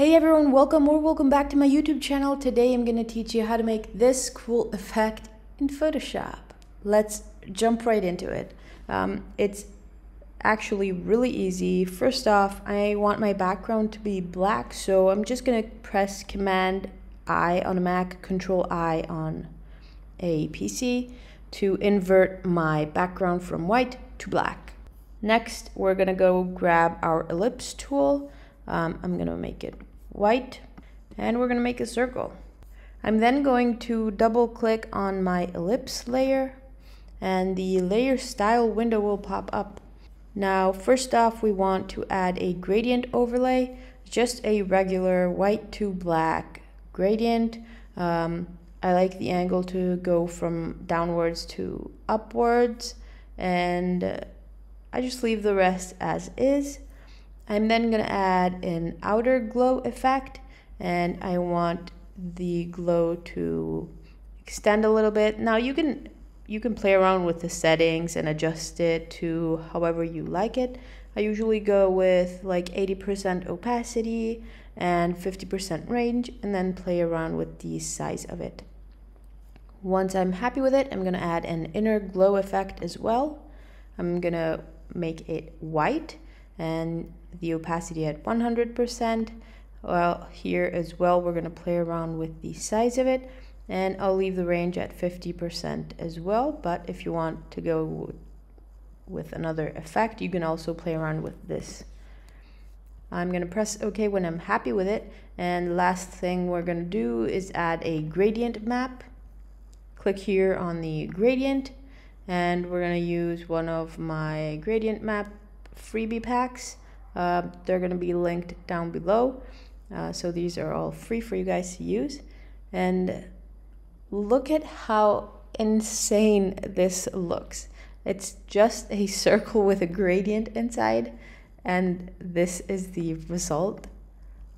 Hey everyone, welcome or welcome back to my YouTube channel. Today I'm going to teach you how to make this cool effect in Photoshop. Let's jump right into it. Um, it's actually really easy. First off, I want my background to be black, so I'm just going to press Command I on a Mac, Control I on a PC to invert my background from white to black. Next, we're going to go grab our ellipse tool um, I'm gonna make it white and we're gonna make a circle. I'm then going to double click on my ellipse layer and the layer style window will pop up. Now first off we want to add a gradient overlay, just a regular white to black gradient. Um, I like the angle to go from downwards to upwards and uh, I just leave the rest as is. I'm then going to add an outer glow effect and I want the glow to extend a little bit. Now you can you can play around with the settings and adjust it to however you like it. I usually go with like 80% opacity and 50% range and then play around with the size of it. Once I'm happy with it, I'm going to add an inner glow effect as well. I'm going to make it white and the opacity at 100%. Well, here as well, we're going to play around with the size of it. And I'll leave the range at 50% as well. But if you want to go with another effect, you can also play around with this. I'm going to press OK when I'm happy with it. And last thing we're going to do is add a gradient map. Click here on the gradient. And we're going to use one of my gradient map freebie packs. Uh, they're going to be linked down below. Uh, so these are all free for you guys to use. And look at how insane this looks. It's just a circle with a gradient inside, and this is the result.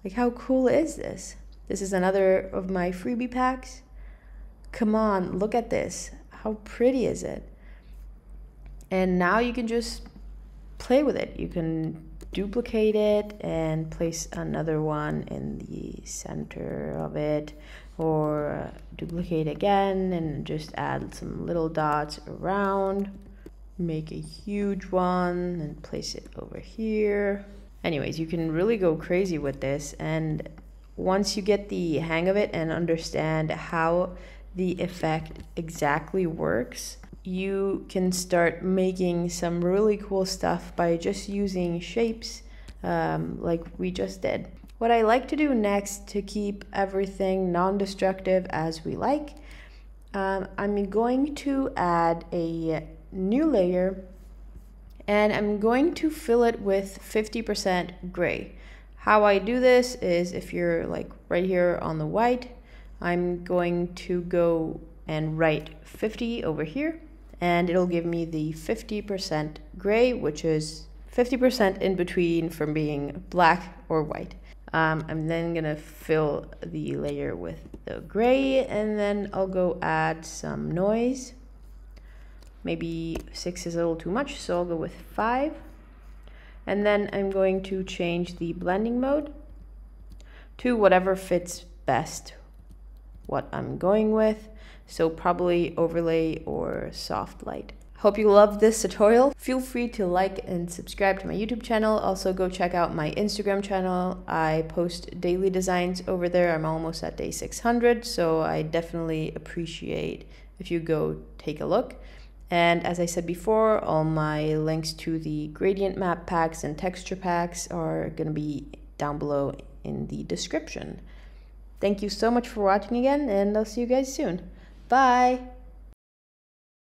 Like, how cool is this? This is another of my freebie packs. Come on, look at this. How pretty is it? And now you can just play with it. You can duplicate it and place another one in the center of it or uh, duplicate again and just add some little dots around. Make a huge one and place it over here. Anyways you can really go crazy with this and once you get the hang of it and understand how the effect exactly works you can start making some really cool stuff by just using shapes um, like we just did. What I like to do next to keep everything non-destructive as we like, um, I'm going to add a new layer and I'm going to fill it with 50% gray. How I do this is if you're like right here on the white, I'm going to go and write 50 over here and it'll give me the 50% gray, which is 50% in between from being black or white. Um, I'm then gonna fill the layer with the gray and then I'll go add some noise. Maybe six is a little too much, so I'll go with five. And then I'm going to change the blending mode to whatever fits best what I'm going with. So probably overlay or soft light. Hope you loved this tutorial. Feel free to like and subscribe to my YouTube channel. Also go check out my Instagram channel. I post daily designs over there. I'm almost at day 600, so I definitely appreciate if you go take a look. And as I said before, all my links to the gradient map packs and texture packs are going to be down below in the description. Thank you so much for watching again, and I'll see you guys soon. Bye!